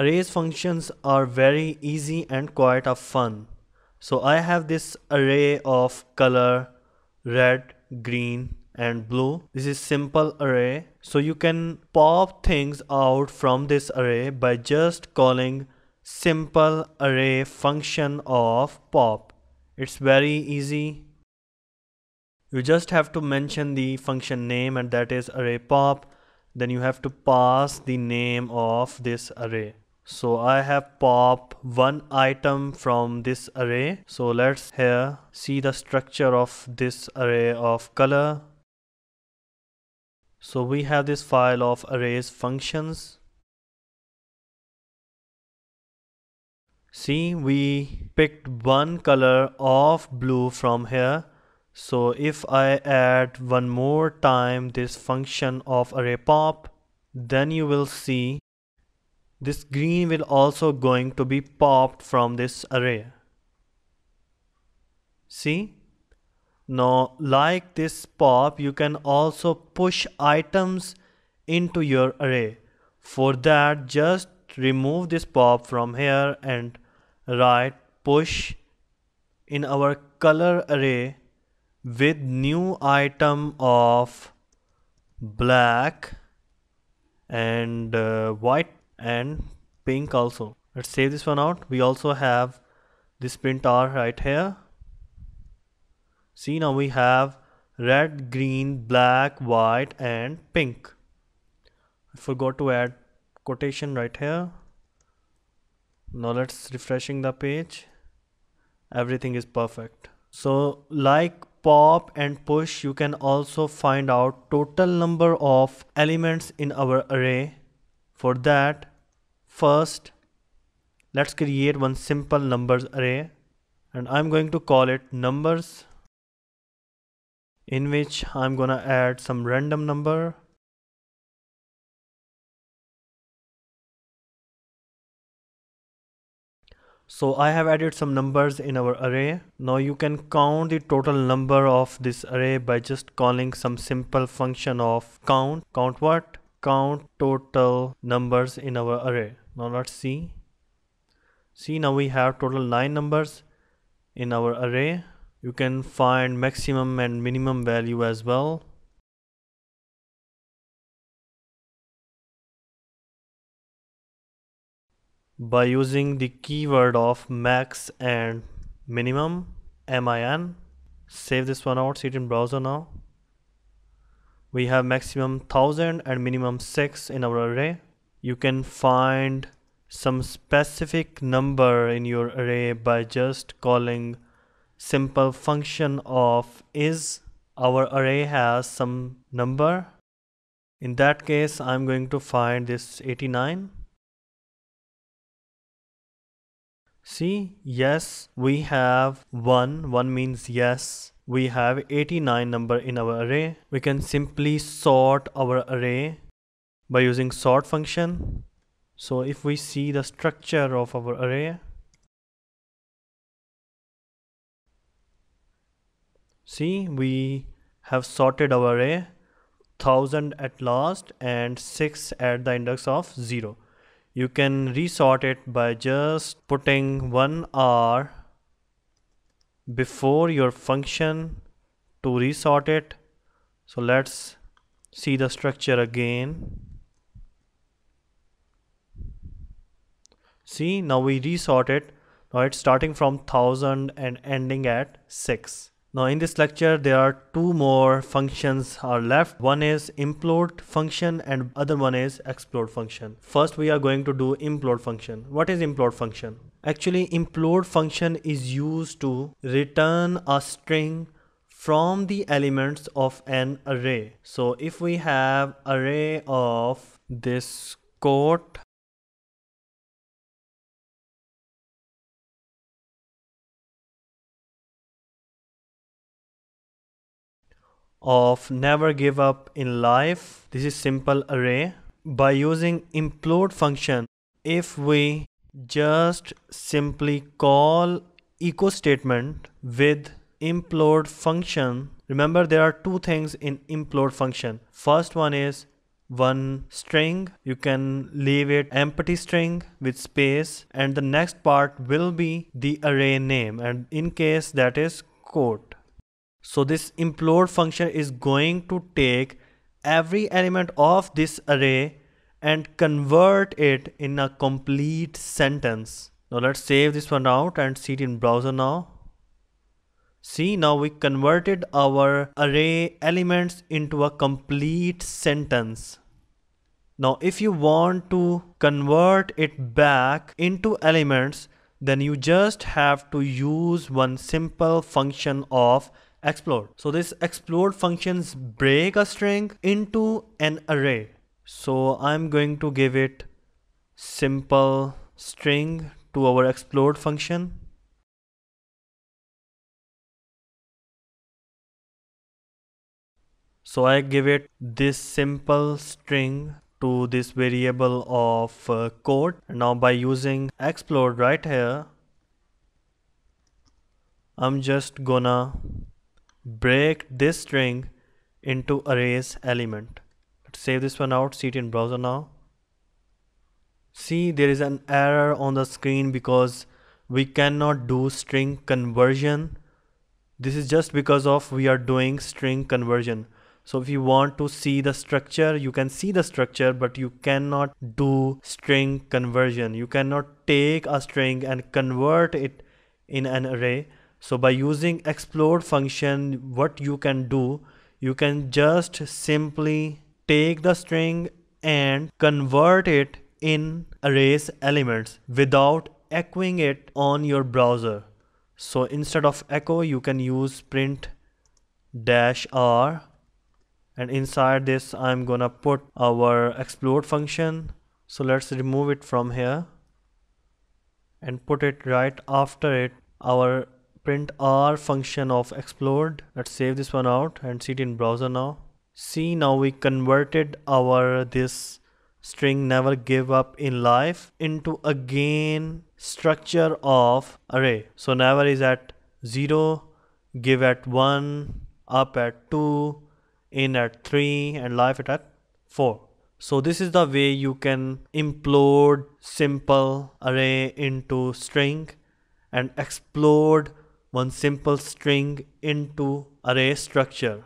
Arrays functions are very easy and quite a fun. So I have this array of color red, green and blue. This is simple array. So you can pop things out from this array by just calling simple array function of pop. It's very easy. You just have to mention the function name and that is array pop. Then you have to pass the name of this array so I have pop one item from this array. So let's here see the structure of this array of color. So we have this file of arrays functions. See we picked one color of blue from here. So if I add one more time this function of array pop then you will see this green will also going to be popped from this array. See? Now like this pop you can also push items into your array. For that just remove this pop from here and write push in our color array with new item of black and uh, white and pink also. Let's save this one out. We also have this print r right here. See now we have red green black white and pink. I forgot to add quotation right here. Now let's refreshing the page. Everything is perfect. So like pop and push you can also find out total number of elements in our array for that, first, let's create one simple numbers array and I'm going to call it numbers in which I'm gonna add some random number So I have added some numbers in our array. Now you can count the total number of this array by just calling some simple function of count. Count what? Count total numbers in our array. Now let's see. See now we have total nine numbers in our array. You can find maximum and minimum value as well. By using the keyword of max and minimum min save this one out. See it in browser now we have maximum 1000 and minimum 6 in our array. You can find some specific number in your array by just calling simple function of is. Our array has some number. In that case I'm going to find this 89 see yes we have 1 1 means yes we have 89 number in our array. We can simply sort our array by using sort function. So if we see the structure of our array, see we have sorted our array 1000 at last and 6 at the index of 0. You can resort it by just putting one R before your function to resort it. So let's see the structure again. See now we resort it. Now it's starting from 1000 and ending at 6 now in this lecture there are two more functions are left. One is implode function and other one is explode function. First we are going to do implode function. What is implode function? Actually implode function is used to return a string from the elements of an array. So if we have array of this quote of never give up in life. This is simple array. By using implode function, if we just simply call echo statement with implode function, remember there are two things in implode function. First one is one string you can leave it empty string with space and the next part will be the array name and in case that is quote so this implode function is going to take every element of this array and convert it in a complete sentence now let's save this one out and see it in browser now See now we converted our array elements into a complete sentence. Now if you want to convert it back into elements then you just have to use one simple function of explode. So this explode functions break a string into an array. So I'm going to give it simple string to our explode function so I give it this simple string to this variable of uh, quote now by using explode right here I'm just gonna break this string into arrays element let's save this one out see it in browser now see there is an error on the screen because we cannot do string conversion this is just because of we are doing string conversion so if you want to see the structure, you can see the structure, but you cannot do string conversion. You cannot take a string and convert it in an array. So by using explode function, what you can do, you can just simply take the string and convert it in arrays elements without echoing it on your browser. So instead of echo, you can use print dash r and inside this I'm gonna put our explode function so let's remove it from here and put it right after it our print r function of explode let's save this one out and see it in browser now. See now we converted our this string never give up in life into again structure of array. So never is at 0 give at 1 up at 2 in at 3 and life at 4 so this is the way you can implode simple array into string and explode one simple string into array structure